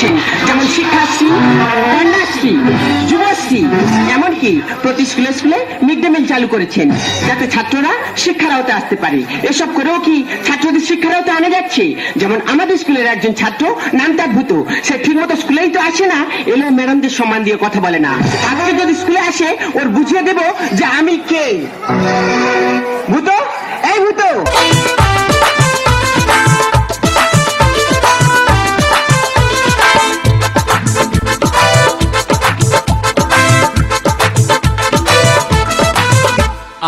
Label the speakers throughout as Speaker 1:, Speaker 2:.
Speaker 1: করছেন। যেমন শিক্ষাশ্রী, কন্যাশ্রী, যুবশ্রী, এমনকি প্রতি স্কুলে স্কুলে মিড ডে মিল চালু করেছেন, যাতে ছাত্ররা শিক্ষার আওতায় আসতে পারে। এসব করেও কি ছাত্রদের শিক্ষার আওতায় আনা যাচ্ছে? যেমন আমাদের স্কুলের একজন ছাত্র নাম তার ভূত, সে ঠিক মতো স্কুলেই তো আসে না, এলো ম্যাডামদের সম্মান দিয়ে কথা বলে না। আজকে যদি স্কুলে আসে, ওর বুঝিয়ে দেব যে আমি কে। ভূত? এই ভূত!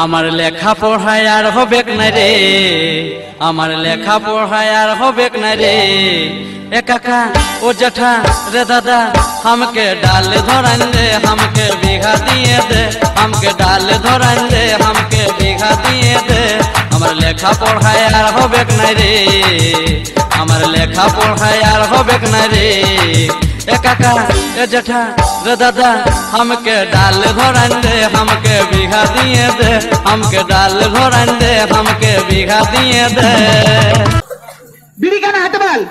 Speaker 2: আমার লেখা পড়ায় আর হবে না রে আমার লেখা পড়ায় আর হবে না রে এ কাকা ও জেঠা রে দাদা हमके डाल धरन दे हमके बिघा दिए दे हमके डाल धरन दे हमके बिघा दिए दे আমার লেখা পড়ায় আর হবে না রে আমার লেখা পড়ায় আর হবে না রে এ কাকা এ জেঠা রে দাদা हमके डाल धरन दे हमके बिघा दिए दे हमके डाल धरन दे हमके बिघा दिए दे
Speaker 1: বিড়ি কেন হাতে বল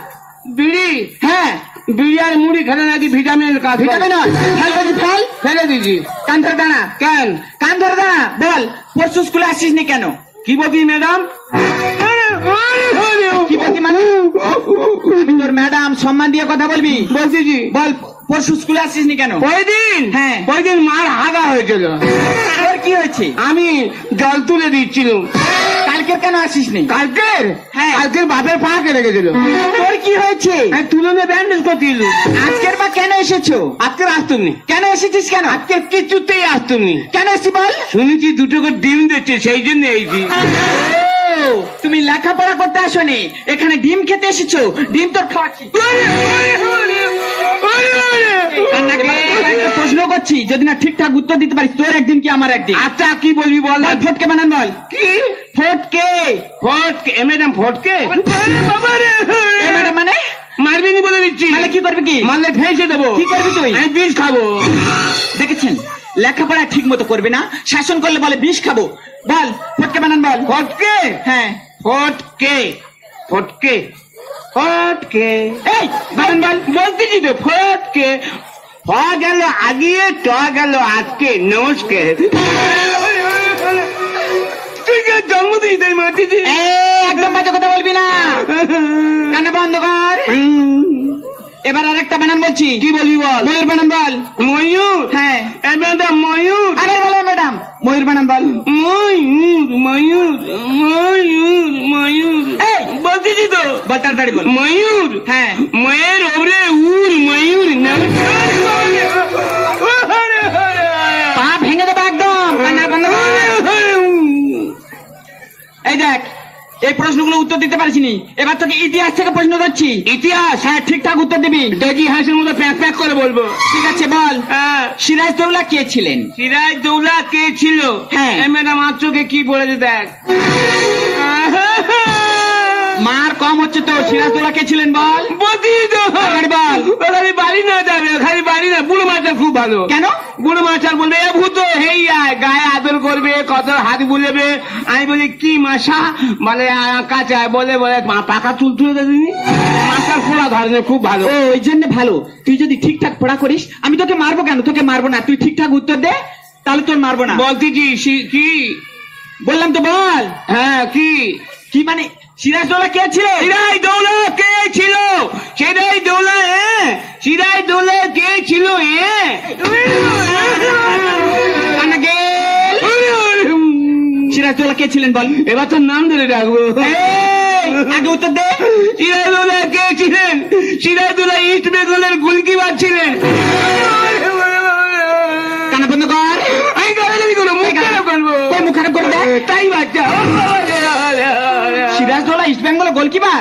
Speaker 3: বিড়ি
Speaker 1: হ্যাঁ
Speaker 3: বিড়ি আর মুড়ি খেলে নাকি ভিটামিনের কাজ করে।
Speaker 1: ভিটামিন ফেল বলছি ফেল
Speaker 3: ফেলে দিয়েছি
Speaker 1: কান ধরে দাঁড়া
Speaker 3: কেন
Speaker 1: কান ধরে দাঁড়া বল পরশু স্কুলে আসিস নি কেন
Speaker 3: কি বলছি ম্যাডাম
Speaker 1: কি বলছি মানে আমি তোর ম্যাডাম সম্মান দিয়ে কথা বলবি
Speaker 3: বলছি
Speaker 1: বল পরশু স্কুলে আসিস নি কেন?
Speaker 3: ওই দিন
Speaker 1: হ্যাঁ।
Speaker 3: ওই দিন মার হাগা হয়েছিল
Speaker 1: তোর কি হয়েছে?
Speaker 3: আমি জল তুলে দিচ্ছিলাম
Speaker 1: কালকের কেন আসিস নি
Speaker 3: কালকের?
Speaker 1: হ্যাঁ।
Speaker 3: কালকের বাপের পা কেটে গেছিল।
Speaker 1: তোর কি হয়েছে?
Speaker 3: আমি তুলে নিয়ে ব্যান্ডেজ করছিল।
Speaker 1: আজকের বা কেন এসেছ?
Speaker 3: আজকে আসতুমনি।
Speaker 1: কেন এসেছিস কেন?
Speaker 3: আজকে কিছুতেই আসতুমনি।
Speaker 1: কেন এসছি বল?
Speaker 3: শুনেছি দুটো করে ডিম দিচ্ছে সেই জন্য এইছি
Speaker 1: তুমি লেখাপড়া করতে আসোনি। এখানে ডিম খেতে এসেছ? ডিম তোর খাওয়াচ্ছি প্রশ্ন করছি যদি না ঠিকঠাক উত্তর দিতে পারিস তোর একদিন কি আমার একদিন?
Speaker 3: আচ্ছা কি বলবি বল?
Speaker 1: ফটকে বানান বল।
Speaker 3: কি?
Speaker 1: ফটকে
Speaker 3: ফটকে ম্যাডাম ফটকে
Speaker 1: ম্যাডাম মানে?
Speaker 3: মারবি নি বলে দিচ্ছি।
Speaker 1: তাহলে কি করবি কি?
Speaker 3: মারলে ফেসে দেবো।
Speaker 1: কি করবি তুই?
Speaker 3: আমি বিষ খাব।
Speaker 1: দেখেছেন? লেখাপড়া ঠিক মতো করবে না শাসন করলে বলে বিষ খাব। বল ফটকে বানান বল।
Speaker 3: ফটকে
Speaker 1: হ্যাঁ।
Speaker 3: ফটকে ফটকে ফটকে
Speaker 1: এই বানান বল।
Speaker 3: বলতেছি তো ফটকে হ গেল আগিয়ে ট গেল আজকে নমস্কার। জন্ম দিই তাই
Speaker 1: একদম বাজে কথা বলবি না। কানে বন্ধ কর। এবার আরেকটা বানান বলছি।
Speaker 3: কি বলবি বল?
Speaker 1: ময়ূর বানান বল।
Speaker 3: ময়ূর?
Speaker 1: হ্যাঁ।
Speaker 3: ম্যাডাম ময়ূর।
Speaker 1: আরে বলো ম্যাডাম। ময়ূর বানান বল।
Speaker 3: ময়ূর ময়ূর। বলতেছি তো
Speaker 1: তাড়াতাড়ি বল
Speaker 3: ময়ূর
Speaker 1: হ্যাঁ
Speaker 3: ময়ের ওরে উর ময়ূর
Speaker 1: পা ভেঙে দেবো একদম। এই দেখ এই প্রশ্নগুলো উত্তর দিতে পারছিনি এবার তোকে ইতিহাস থেকে প্রশ্ন করছি ইতিহাস হ্যাঁ ঠিকঠাক উত্তর দিবি
Speaker 3: দেখি হাসির মতো প্যাক প্যাক করে বলব
Speaker 1: ঠিক আছে বল সিরাজ দৌলা কে ছিলেন
Speaker 3: সিরাজ দৌলা কে ছিল
Speaker 1: হ্যাঁ।
Speaker 3: ম্যাডাম আমার চোখে কি পড়েছে দেখ
Speaker 1: মার কম হচ্ছে তো সিরাজ দৌলা কে ছিলেন বল। বল।
Speaker 3: বাড়ি না যাবে ওখানে বাড়ি না বুড়ো মাস্টার খুব ভালো।
Speaker 1: কেন?
Speaker 3: বুড়ো মাস্টার বলবে এ ভূত হেই আয় গায়ে আদর করবে কত হাত বুলেবে। আমি বলি কি মাসা? বলে কাছে বলে বলে পাকা তুলে মাস্টার খোলা ধরনের খুব ভালো।
Speaker 1: ও ওই জন্য ভালো। তুই যদি ঠিকঠাক পড়া করিস আমি তোকে মারবো কেন? তোকে মারবো না। তুই ঠিকঠাক উত্তর দে তাহলে তোর মারবো না।
Speaker 3: বলতেছি সি- কি?
Speaker 1: বললাম তো বল।
Speaker 3: হ্যাঁ কি?
Speaker 1: কি মানে সিরাজ দৌলা কে ছিলেন
Speaker 3: সিরাই দৌলা কে ছিল? সিরাই দৌলা এ সিরাই দৌলা কে ছিল এ
Speaker 1: দৌলা কে ছিলেন বল?
Speaker 3: এবার তোর নাম ধরে ডাকবো
Speaker 1: এই, আগে উত্তর দে।
Speaker 3: সিরাজদৌল্লা কে ছিলেন? সিরাজদৌল্লা ইস্ট বেঙ্গলের গুলকিবার ছিলেন।
Speaker 1: কানা বন্ধ কর।
Speaker 3: আমি গালাগালি করব মুখ খারাপ করব।
Speaker 1: মুখ খারাপ করবে।
Speaker 3: তাই বাচ্চা।
Speaker 1: গোলকিপার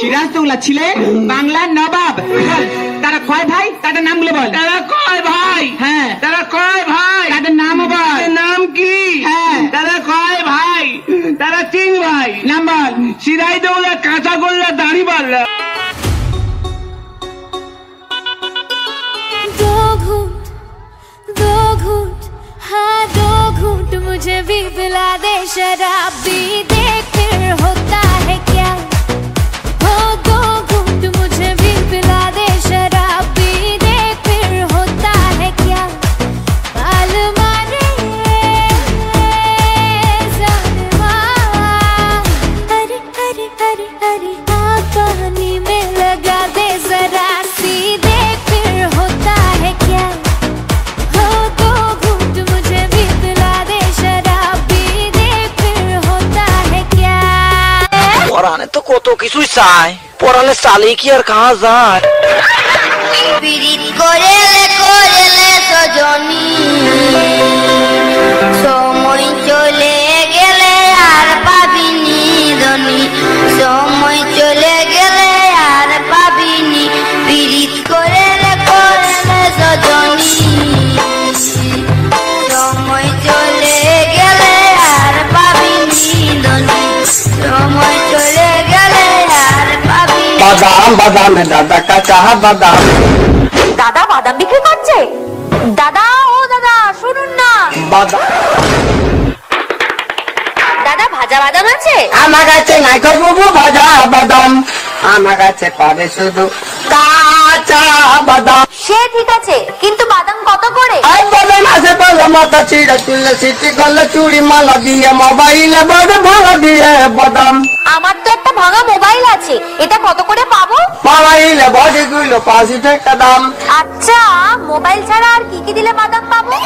Speaker 1: সিরাজ দৌলা ছিলেন বাংলার নবাব বল, তারা কয় ভাই তাদের নামগুলো বল
Speaker 3: তারা কয় ভাই
Speaker 1: হ্যাঁ
Speaker 3: তারা কয় ভাই
Speaker 1: তাদের নামও বল
Speaker 3: তাদের নাম কি
Speaker 1: হ্যাঁ।
Speaker 3: তারা কয় ভাই তারা তিন ভাই
Speaker 1: নাম বল
Speaker 3: সিরাজদৌল্লা কাঁচা গোল্লা দাড়ি পাল্লা
Speaker 4: दो घूट दो घूट हाँ दो घूट मुझे भी पिला दे शराब भी देख फिर होता है क्या
Speaker 5: তো কত কিছুই চায় পড়ালে চালে কি আর কাহা যায়
Speaker 6: পীড়িত করেলে করেলে সজনী
Speaker 3: বাদাম দাদা কাঁচা বাদাম।
Speaker 4: দাদা বাদাম বিক্রি করছে? দাদা ও দাদা শুনুন না।
Speaker 3: বাদাম
Speaker 4: দাদা ভাজা বাদাম আছে?
Speaker 3: আমার কাছে নাই করব ভাজা বাদাম। আমার কাছে পারে শুধু কাঁচা বাদাম।
Speaker 4: সে ঠিক আছে কিন্তু বাদাম কত করে?
Speaker 3: আই বাদাম আছে বলে মাথা চিড়া তুললে সিটি করলে চুড়ি মালা দিয়ে মোবাইলে বড় দিয়ে বাদাম।
Speaker 4: আমার তো একটা ভাঙা মোবাইল আছে এটা কত করে পাবো?
Speaker 3: মোবাইলে বডি গুলো পাঁচ টাকা দাম।
Speaker 4: আচ্ছা মোবাইল ছাড়া আর কি কি দিলে বাদাম পাবো?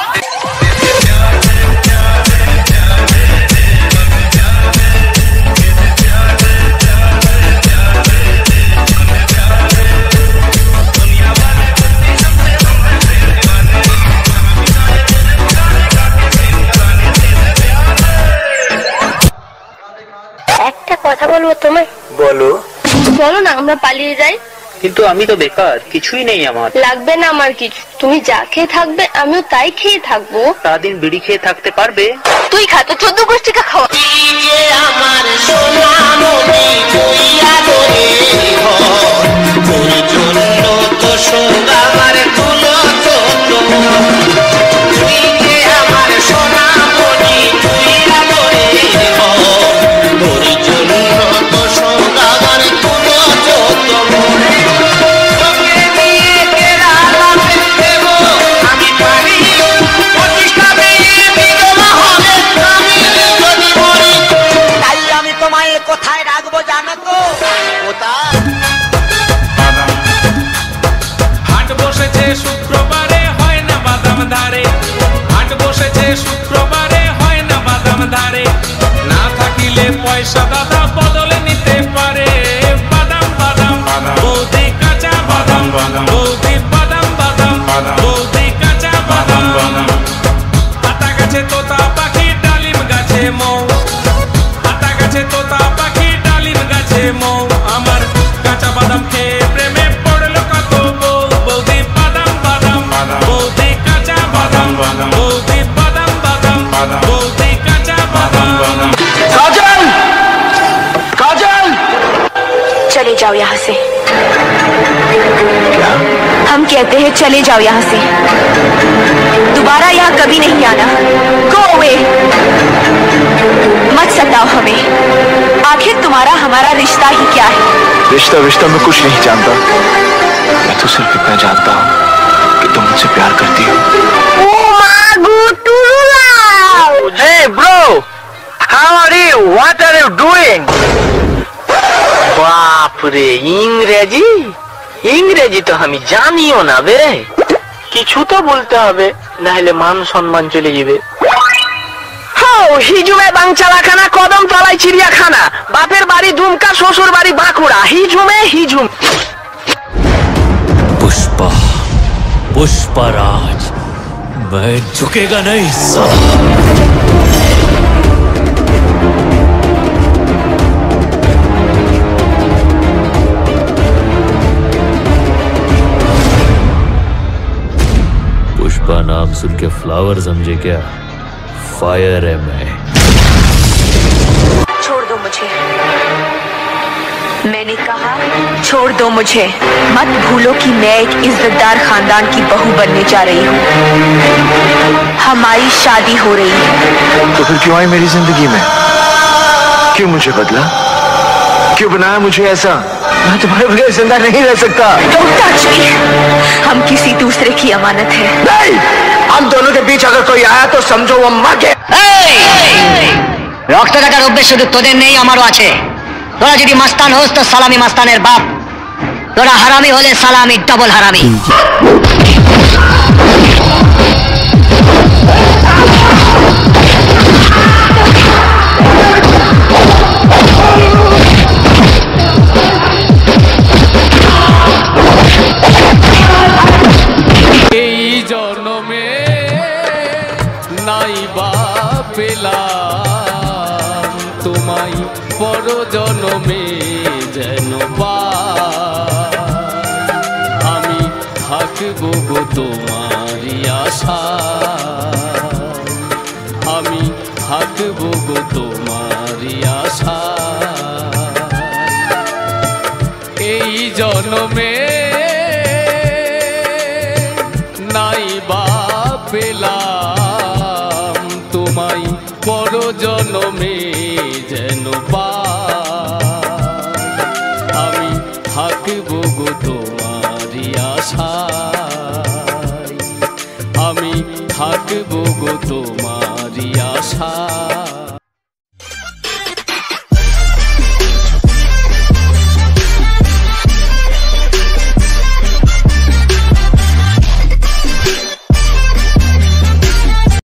Speaker 7: একটা কথা বলব তোমায়?
Speaker 8: বলো।
Speaker 7: বলো না আমরা পালিয়ে যাই।
Speaker 8: কিন্তু আমি তো বেকার কিছুই নেই আমার।
Speaker 7: লাগবে না আমার কিছু। তুমি যা খেয়ে থাকবে আমিও তাই খেয়ে থাকব।
Speaker 8: সারাদিন বিড়ি খেয়ে থাকতে পারবে?
Speaker 7: তুই খা তো চোদ্দ গোষ্ঠীকে খাওয়া।
Speaker 5: তাই
Speaker 7: जाओ यहाँ से। हम कहते हैं चले जाओ यहाँ से। दोबारा यहाँ कभी नहीं आना। गो अवे मत सताओ हमें। आखिर तुम्हारा हमारा रिश्ता ही क्या है?
Speaker 9: रिश्ता रिश्ता मैं कुछ नहीं जानता। मैं तो सिर्फ़ इतना जानता हूँ कि तुम मुझसे प्यार करती हो।
Speaker 5: Hey bro, how are you? What are you doing? বাপরে ইংরেজি ইংরেজি তো আমি জানিও না বে কিছু তো বলতে হবে না হলে মান সম্মান চলে যাবে হাও হিজুমে বাংচালাখানা কদম তলায় চিড়িয়াখানা বাপের বাড়ি দুমকা শ্বশুর বাড়ি বাঁকুড়া হিজুমে হিজুম
Speaker 10: पुष्पा पुष्पराज मैं झुकेगा नहीं साला फ्लावर समझे क्या? फायर है मैं।
Speaker 7: छोड़ दो मुझे। मैंने कहा छोड़ दो मुझे। मत भूलो कि मैं एक इज्जतदार खानदान की बहू बनने जा रही हूँ। हमारी शादी हो रही है।
Speaker 9: तो फिर क्यों आई मेरी ज़िंदगी में? क्यों मुझे बदला? क्यों बनाया मुझे ऐसा? मैं तुम्हारे बगैर ज़िंदा नहीं रह सकता।
Speaker 7: Don't touch me. हम किसी दूसरे की अमानत है।
Speaker 5: नहीं! हम दोनों के बीच अगर कोई आया तो समझो वो मर गया
Speaker 11: রক্ত কাটার অভ্যেস শুধু তোদের নেই আমারও আছে তোরা যদি মাস্তান হোস তো সালামি মাস্তানের বাপ তোরা হারামি হলে সালামি ডবল হারামি
Speaker 2: থাকব গো তোমারই আশা এই জন্মে নাই বা পেলাম, তোমায় পর জন্মে যেন আমি থাকব গো তোমারই আশায়। আমি থাকব গো তোমারই रियाशा